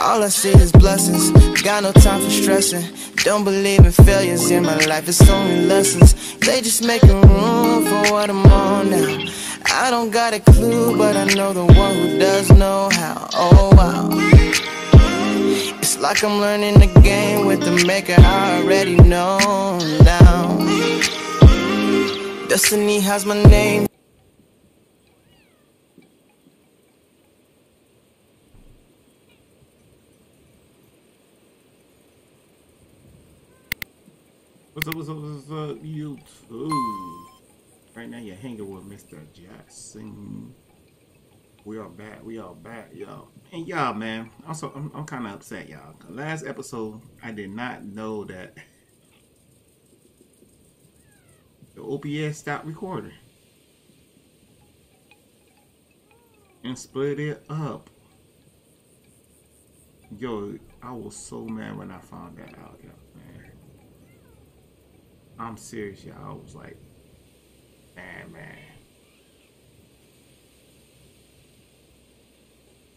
All I see is blessings. Got no time for stressing. Don't believe in failures in my life. It's only lessons. They just making room for what I'm on now. I don't got a clue, but I know the one who does know how. Oh wow. It's like I'm learning the game with the maker I already know now. Destiny has my name. What's up, what's up, what's up, YouTube? Right now you're hanging with Mr. Jackson. We are back, we are back, y'all. And y'all, man, also, I'm, I'm kind of upset, y'all. Last episode, I did not know that the OBS stopped recording. And split it up. Yo, I was so mad when I found that out, y'all. I'm serious, y'all. I was like, man, man.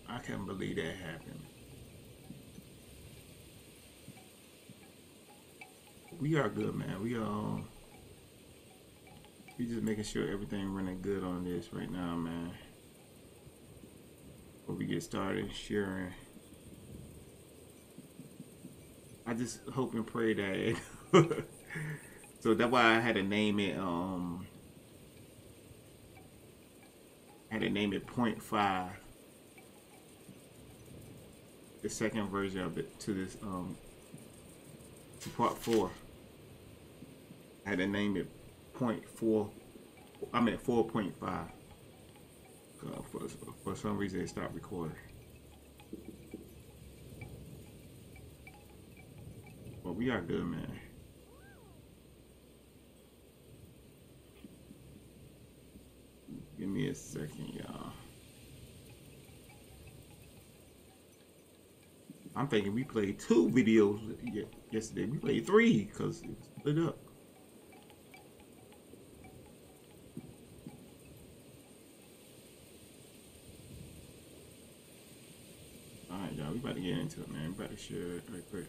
I can't believe that happened. We are good, man. We are. We just making sure everything running good on this right now, man. Before we get started, sharing. I just hope and pray that. So that's why I had to name it. Um, I had to name it Point Five. The second version of it to this um to part four. I had to name it Point Four. I mean four point five. Uh, for for some reason it stopped recording. But we are good, man. Give me a second, y'all. I'm thinking we played two videos yesterday. We played three because it split up. Alright, y'all. We about to get into it, man. We about to share it right quick.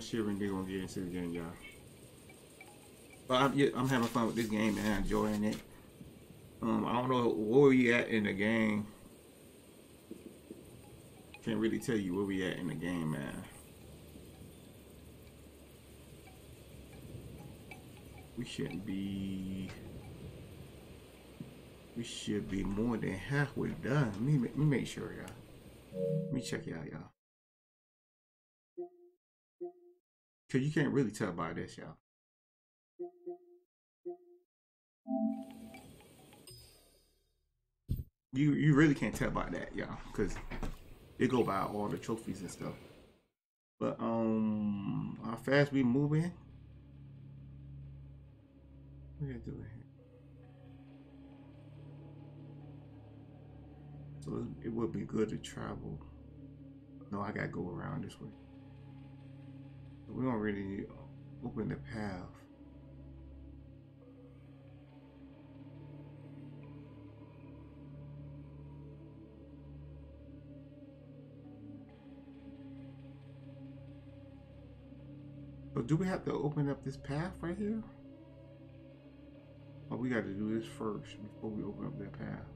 When they're gonna get into the game, y'all. But I'm, I'm having fun with this game and I'm enjoying it. Um, I don't know where we at in the game. Can't really tell you where we at in the game, man. We shouldn't be. We should be more than halfway done. Let me, let me make sure, y'all. Let me check y'all, y'all. Cause you can't really tell by this, y'all. You you really can't tell by that, y'all, because they go by all the trophies and stuff. But um, how fast we moving? Are you doing here? So it would be good to travel. No, I gotta go around this way we don't really open the path. So do we have to open up this path right here? Or we got to do this first before we open up that path?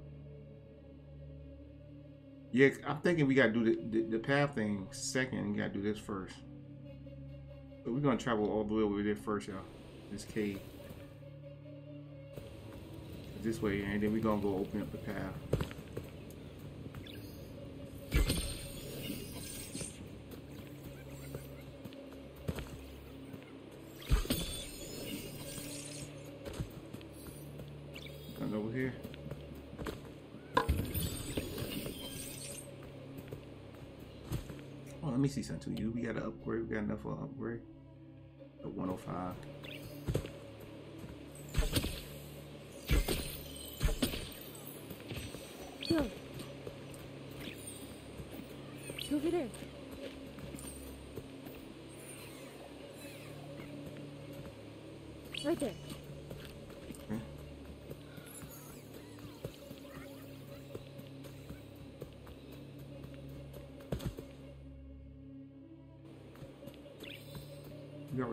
Yeah, I'm thinking we got to do the, the, the path thing second. We got to do this first. But we're gonna travel all the way over there first, y'all. This cave. This way, and then we're gonna go open up the path. To you. We got an upgrade. We got enough for an upgrade. 105. Go. over there. Right there.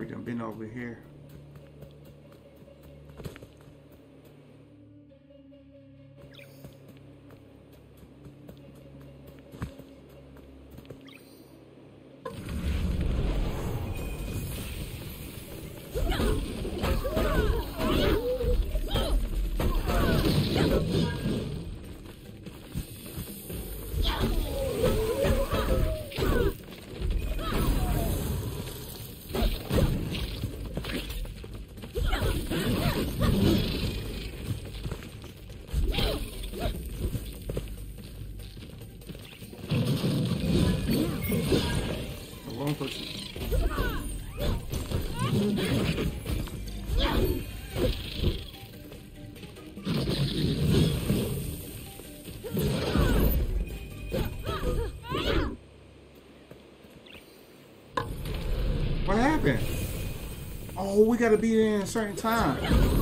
Already done been over here. Oh, we gotta be there in a certain time.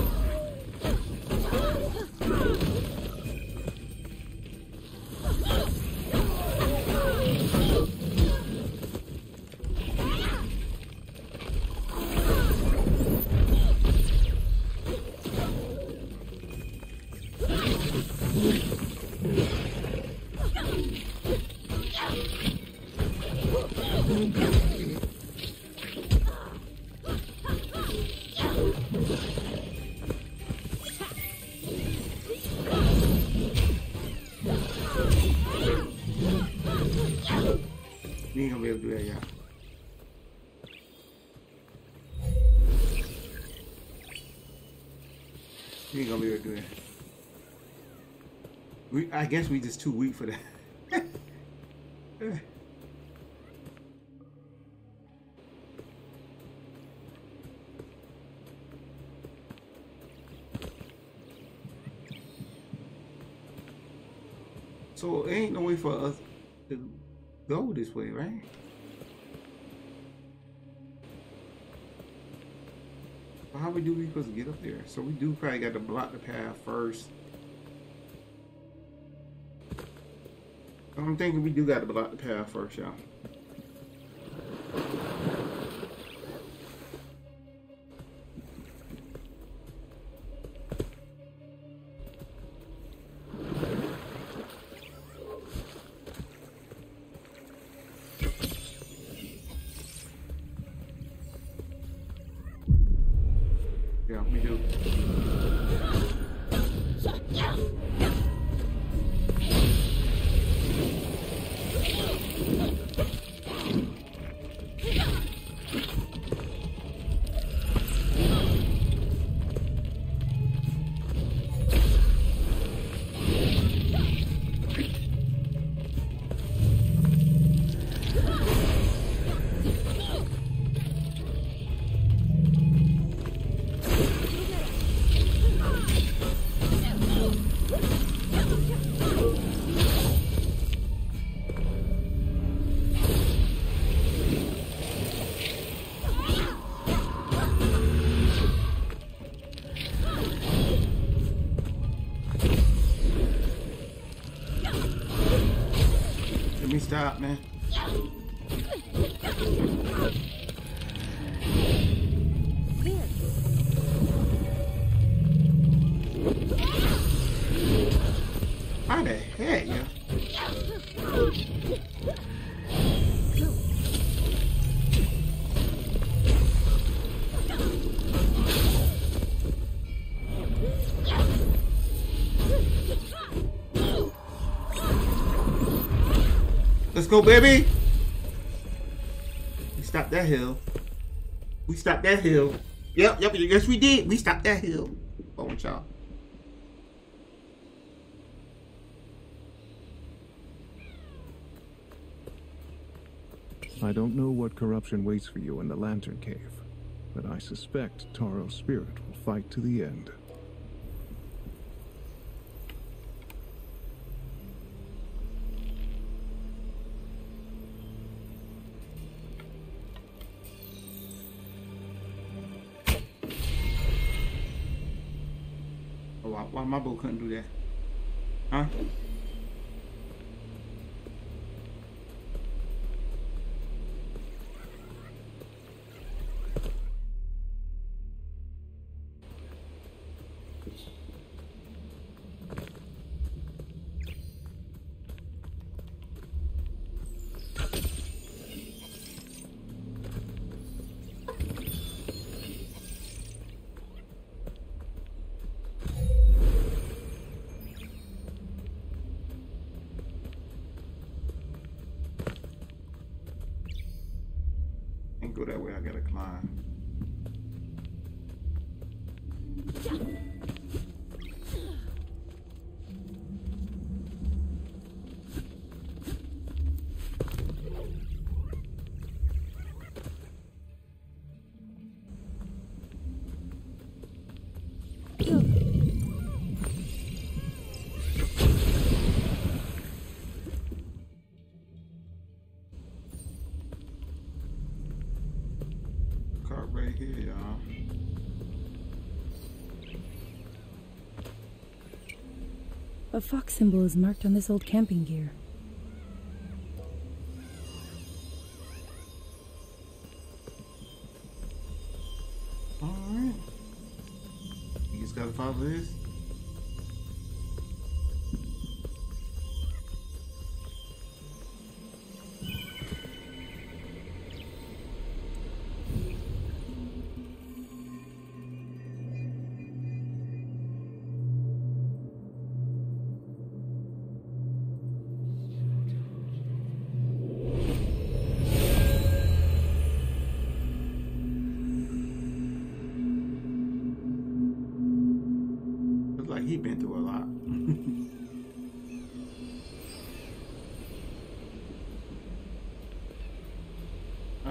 I guess we just too weak for that. so ain't no way for us to go this way, right? How we do we supposed to get up there? So we do probably got to block the path first. I'm thinking we do got to block the path first, y'all. Man. Go, baby. We stopped that hill. We stopped that hill. Yep, yep, yes we did. We stopped that hill. Oh, with y'all. I don't know what corruption waits for you in the Lantern Cave, but I suspect Taro's spirit will fight to the end. My boat couldn't do that? Huh? I A fox symbol is marked on this old camping gear. Alright. You just gotta follow this.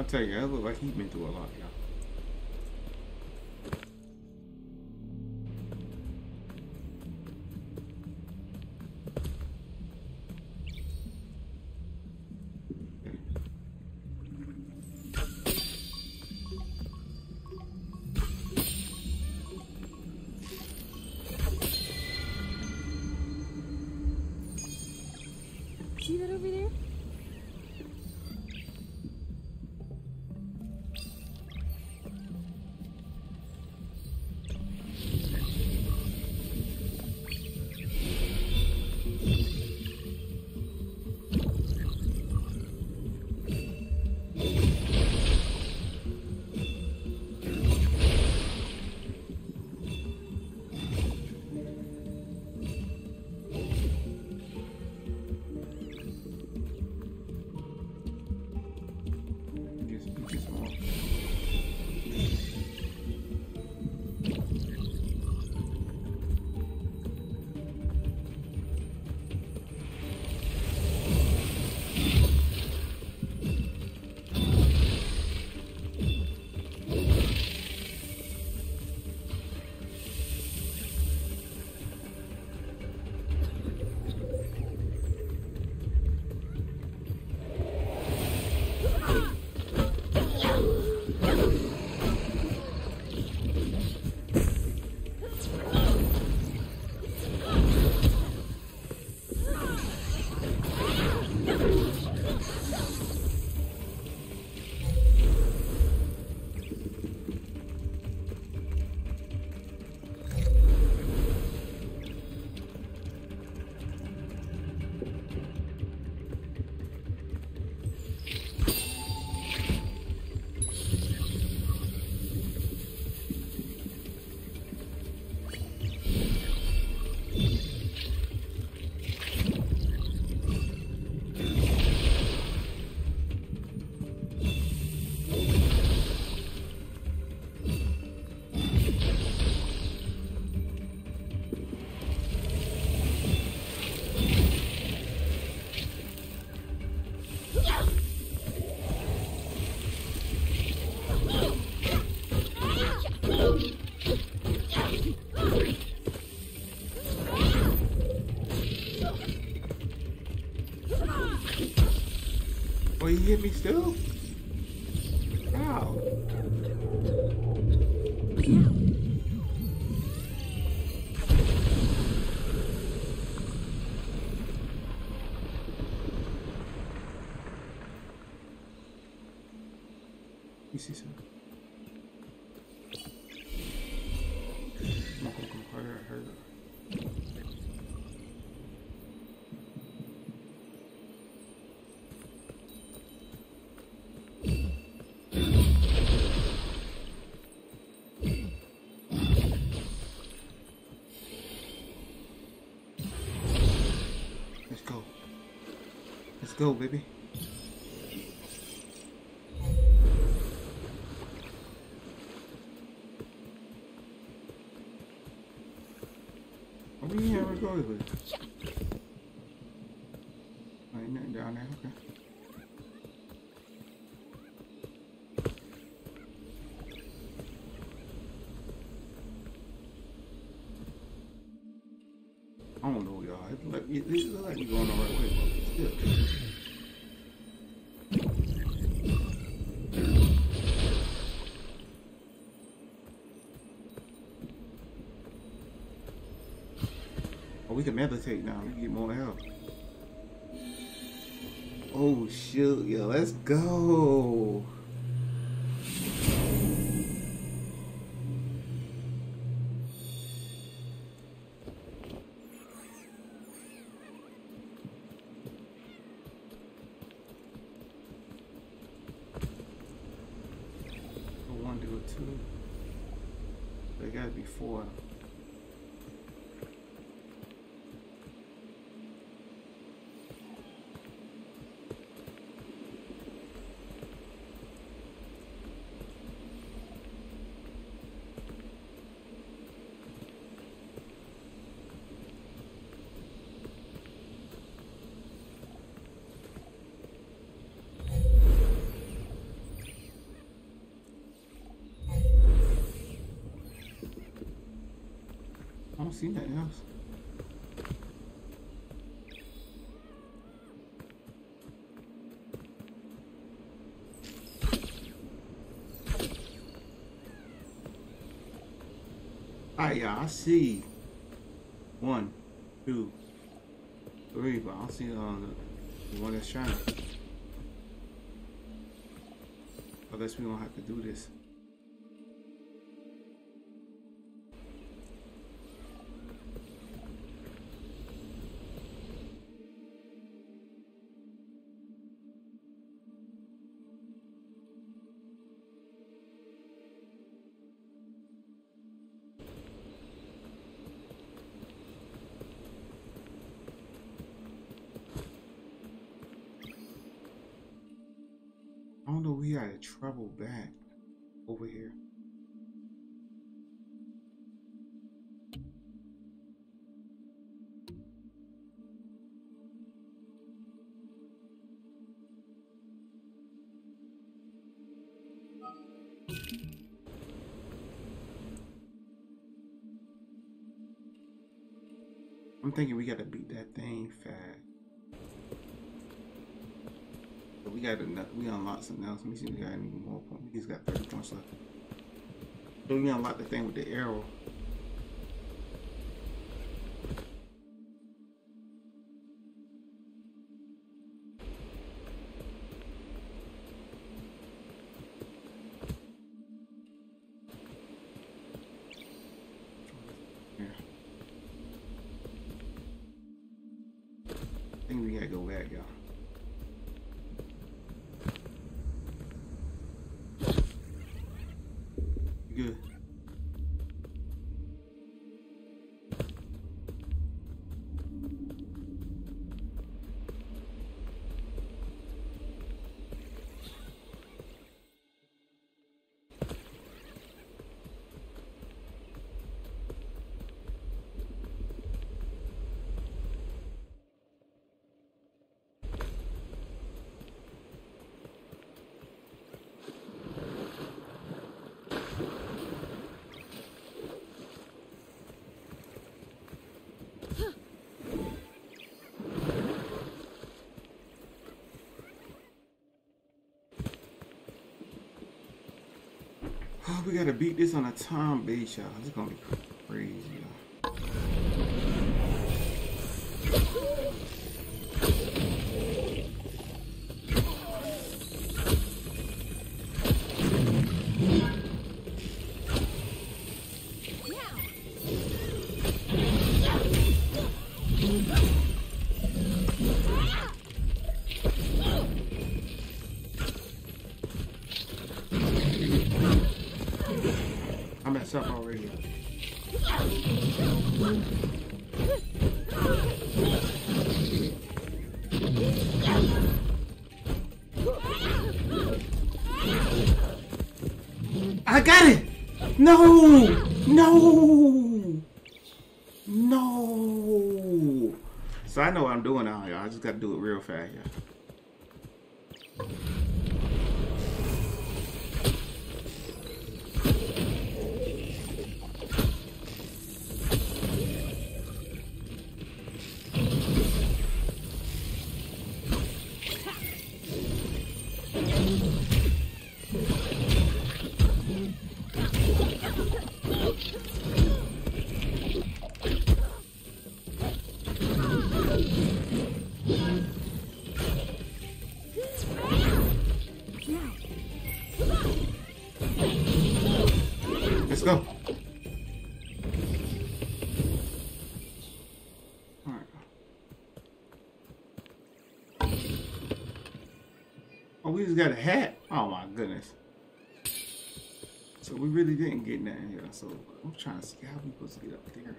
Tell you, that look like he been through a lot, hit me still? Wow. You see something? go, baby. Oh, yeah, we're going with it. Ain't nothing down there, okay. I don't know, y'all. It look like, it, it look like we're going the right way, but still. Can meditate now. We get more help. Oh shoot, yo, let's go. Do one, do it two. They gotta be four. I don't see nothing else. Alright, yeah, I see one, two, three, but I don't see uh, the, one that's shining. I guess we don't have to do this. Back over here. I'm thinking we gotta beat that thing fast. But we got enough. We unlocked something else. Let me see if we got any more points. Just got 30 points left. So we unlocked the thing with the arrow. I think we gotta go back, y'all. Oh, we gotta beat this on a time base, y'all. This is gonna be crazy, I up already. I got it! No! No! No! So I know what I'm doing now, y'all. I just gotta do it real fast, y'all. Got a hat. Oh my goodness. So we really didn't get nothing here. So I'm trying to see how we supposed to get up there.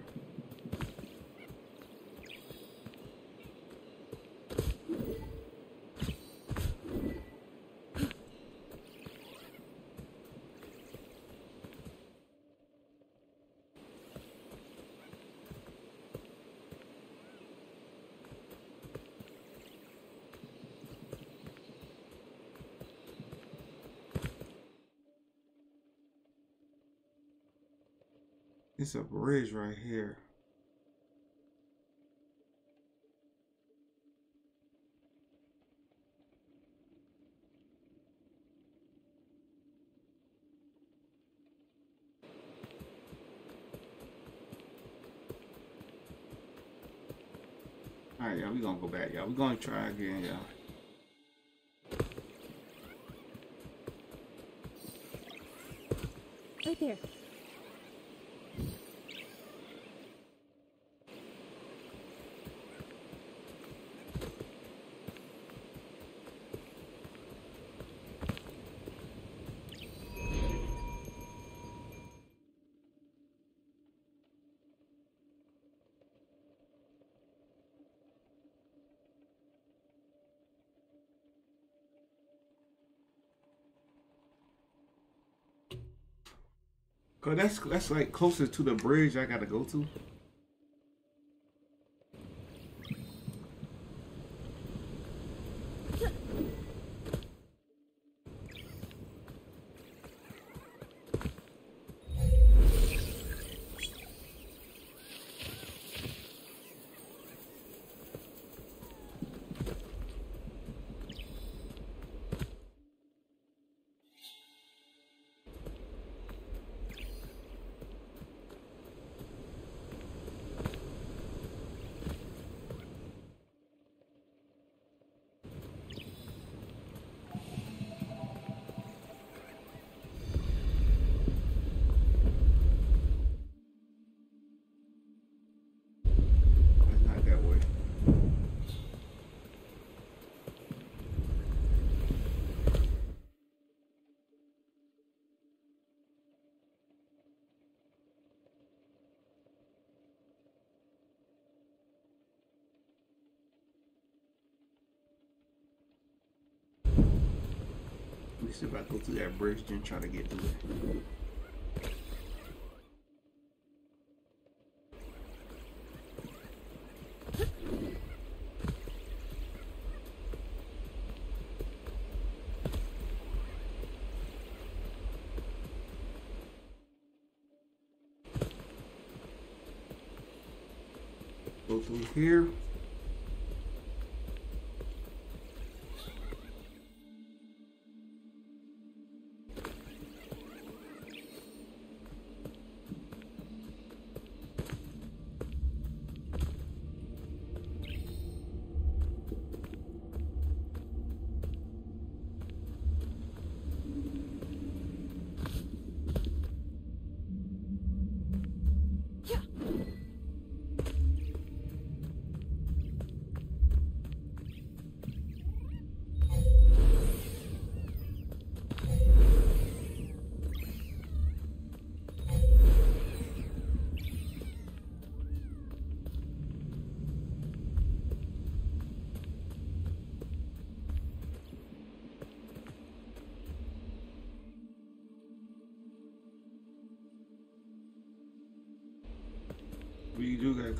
It's a bridge right here. Alright, y'all, we gonna go back, y'all. we gonna try again, y'all. Right there. Cause that's that's like closest to the bridge I gotta go to. That's not that way. Let me see if I go through that bridge and try to get through it. Go through here.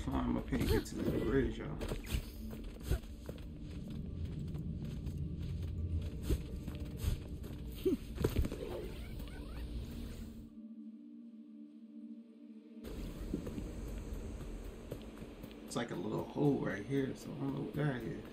Climb up here and get to the bridge, y'all. It's like a little hole right here, so I don't know what that is.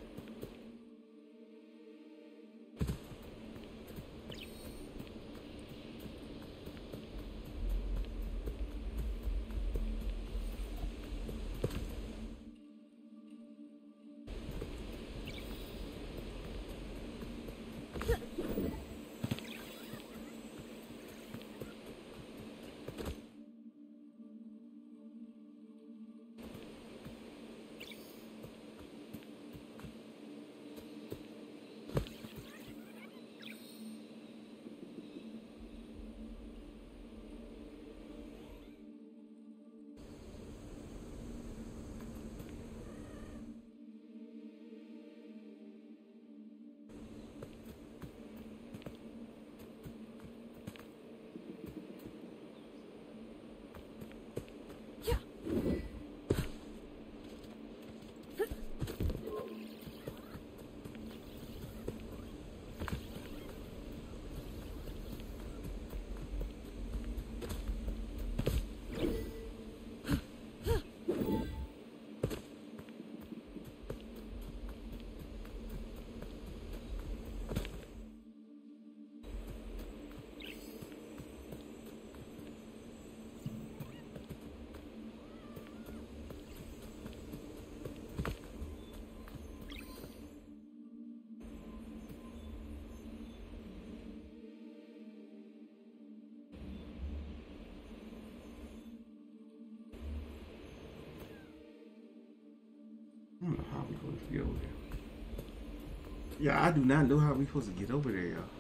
Know how we supposed to get over there. Yeah, I do not know how we're supposed to get over there, y'all.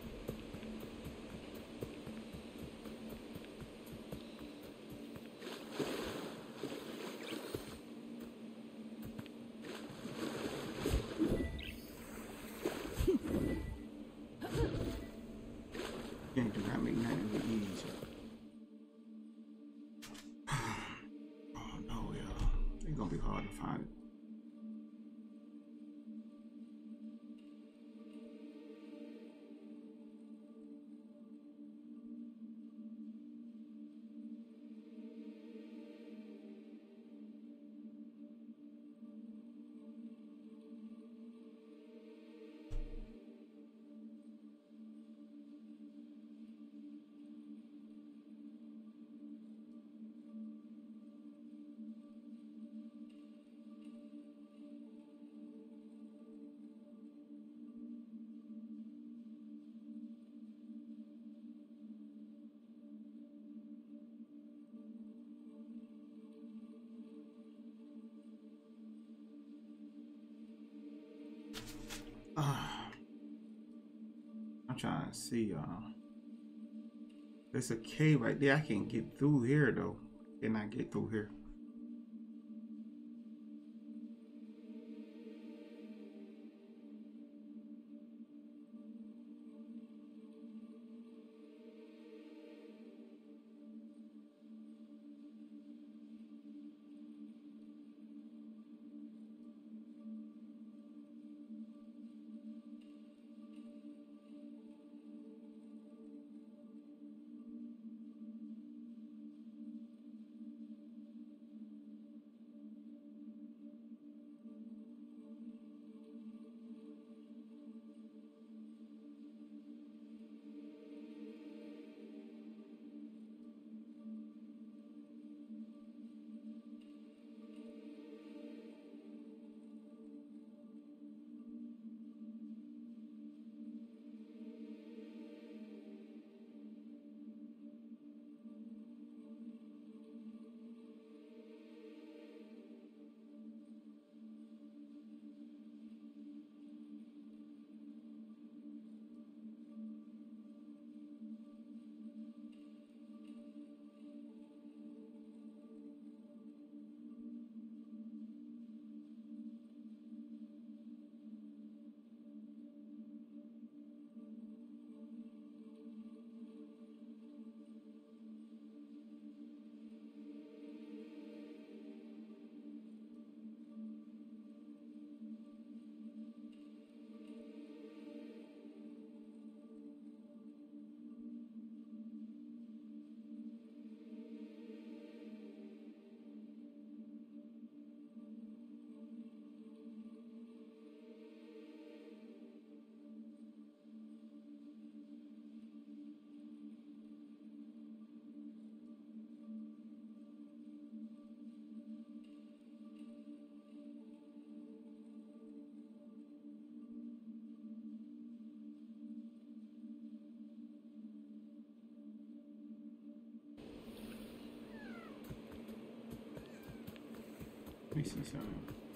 Ah. I'm trying to see, y'all. there's a cave right there. I can't get through here though. Can I get through here? 367.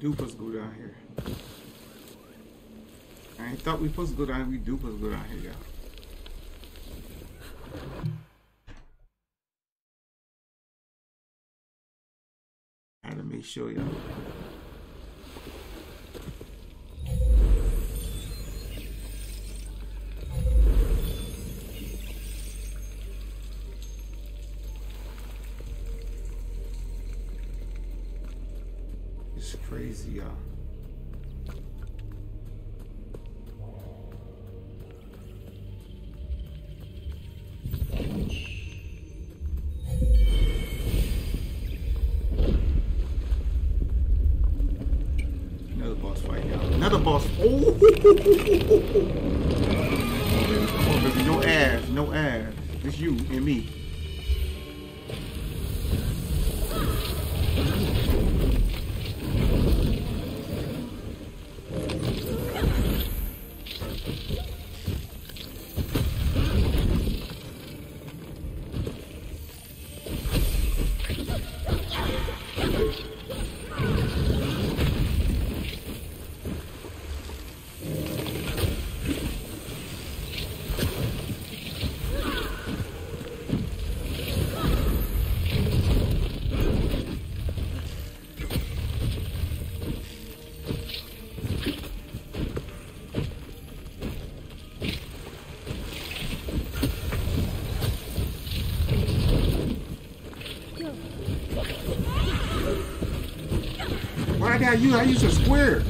dupas go down here. I thought we supposed to go down. We dupas go down here, y'all. Oh! Come on, oh, baby. No ass. No ass. It's you and me. You? I use a square.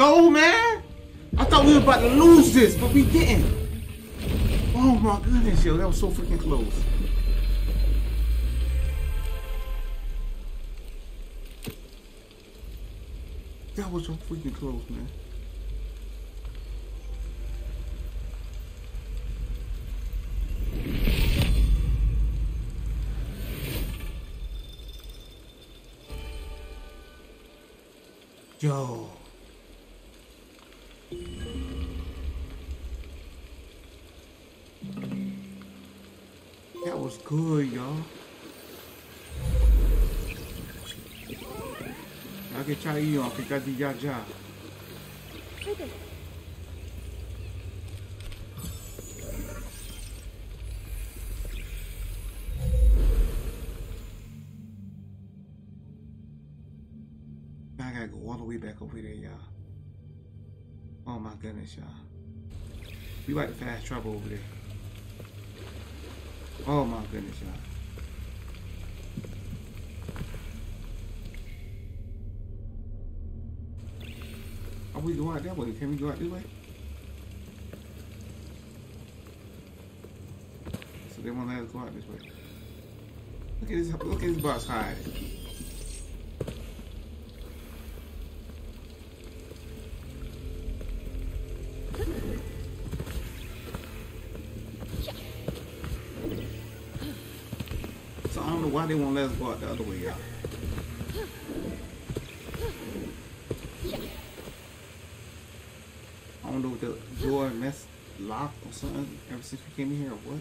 Go, man. I thought we were about to lose this, but we didn't. Oh my goodness, yo, that was so freaking close. That was so freaking close, man. Yo. Good, y'all. Lagi cari yang kita dijajah. I gotta go all the way back over there, y'all. Oh my goodness, y'all. We like fast travel over there. Oh my goodness, y'all. We go out that way? Can we go out this way? So they won't let us go out this way. Look at this look at this box hiding. They won't let us go out the other way, y'all. I don't know if the door mess locked or something ever since we came in here or what.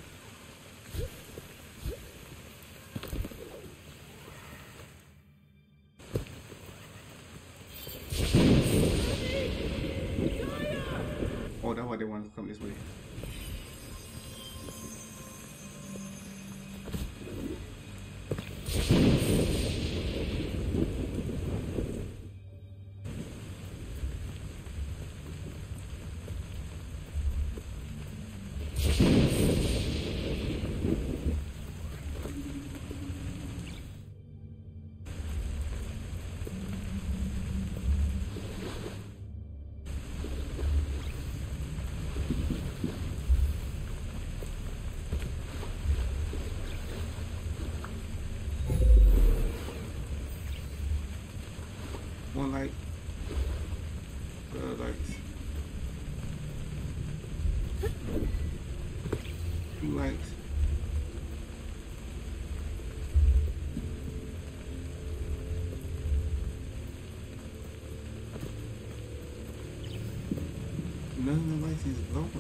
Of the lights is glowing.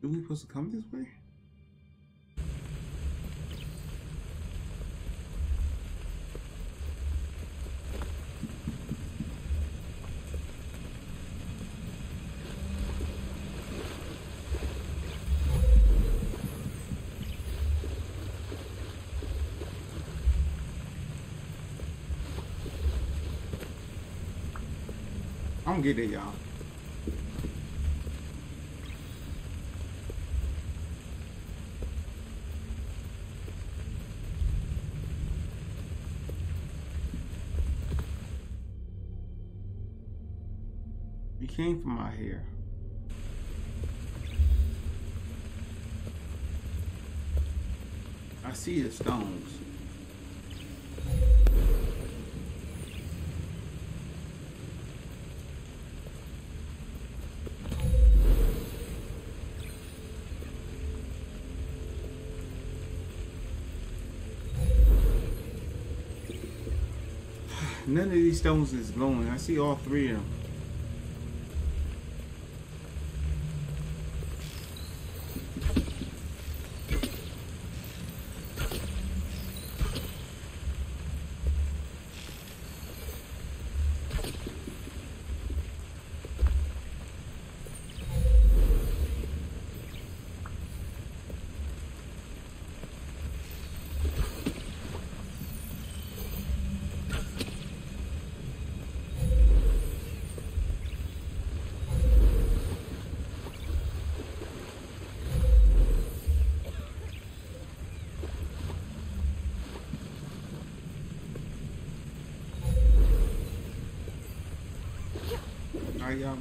Do we supposed to come this way? Get it, came from out here. I see the stones. None of these stones is glowing. I see all three of them.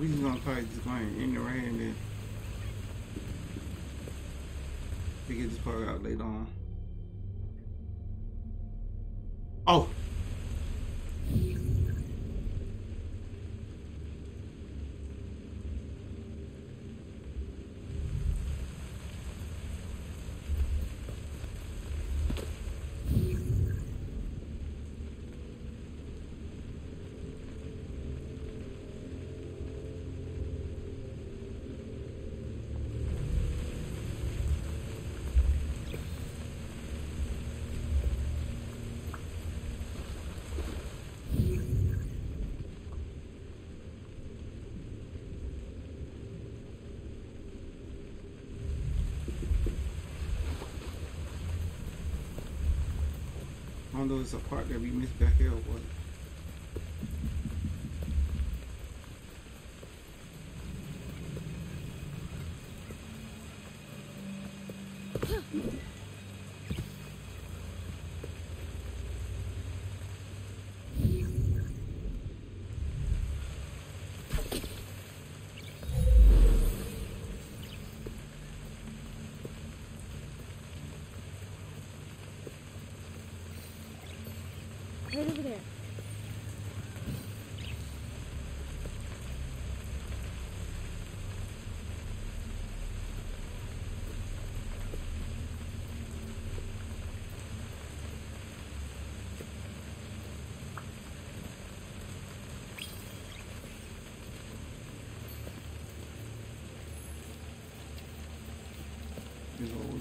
We just gonna probably just go it right here and then figure this part out later on. Oh! I know it's a part that we missed back here or what.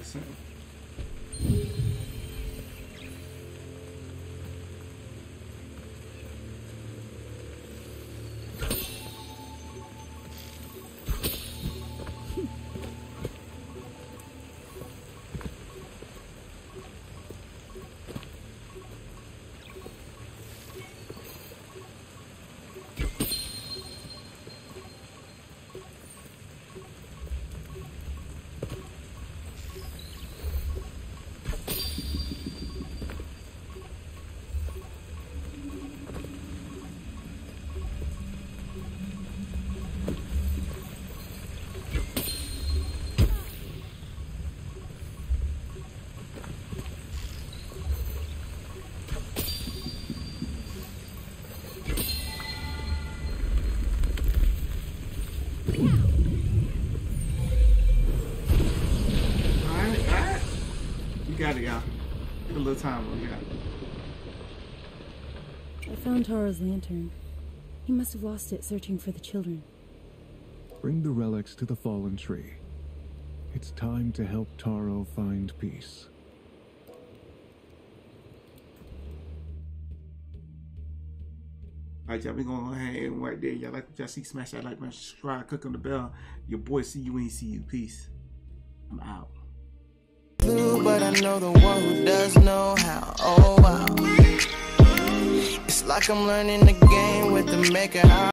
Is time, but we got. I found Taro's lantern. He must have lost it searching for the children. Bring the relics to the fallen tree. It's time to help Taro find peace. Alright, y'all, we gonna go ahead and right there. Y'all like what y'all see, smash that like button, subscribe, click on the bell. Your boy see you when he see you. Peace. I'm out. But I know the one who does know how. Oh wow. It's like I'm learning the game with the maker.